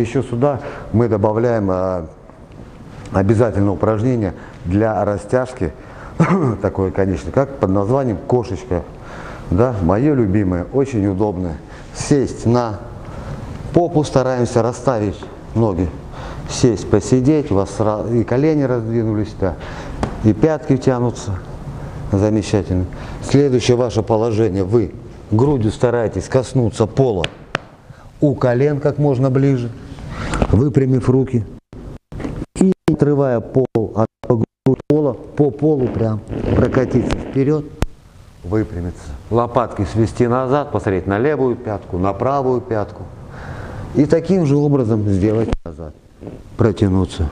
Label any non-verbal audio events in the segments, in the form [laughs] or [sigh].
Еще сюда мы добавляем а, обязательно упражнение для растяжки, [coughs] такое, конечно, как под названием кошечка. Да, мое любимое, очень удобное. Сесть на попу, стараемся расставить ноги. Сесть, посидеть, у вас и колени раздвинулись, да, и пятки тянутся. Замечательно. Следующее ваше положение. Вы грудью стараетесь коснуться пола у колен как можно ближе, выпрямив руки и отрывая пол от пола, по полу прям прокатиться вперед, выпрямиться. Лопатки свести назад, посмотреть на левую пятку, на правую пятку. И таким же образом сделать назад. Протянуться.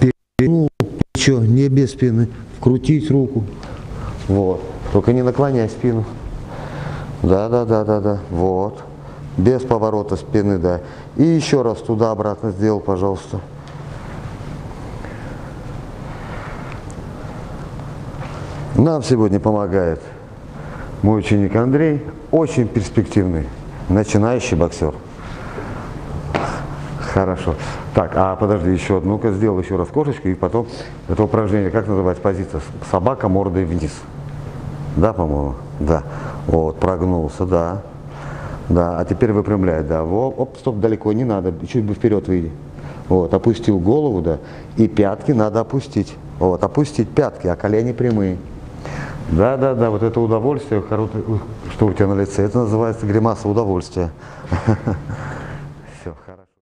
Перевернул плечо, не без спины. Вкрутить руку. Вот. Только не наклоняй спину. Да, да, да, да, да. Вот. Без поворота спины, да. И еще раз туда-обратно сделал, пожалуйста. Нам сегодня помогает мой ученик Андрей, очень перспективный, начинающий боксер. Хорошо. Так, а подожди, еще одну, ну-ка сделал еще раз кошечку, и потом это упражнение, как называется позиция? Собака мордой вниз. Да, по-моему? Да. Вот, прогнулся, да. Да, а теперь выпрямляй, да. Во, оп, стоп, далеко не надо, чуть бы вперед выйди. Вот, опустил голову, да, и пятки надо опустить. Вот, опустить пятки, а колени прямые. Да, да, да, вот это удовольствие, что у тебя на лице, это называется гримаса удовольствия. [laughs] Все, хорошо.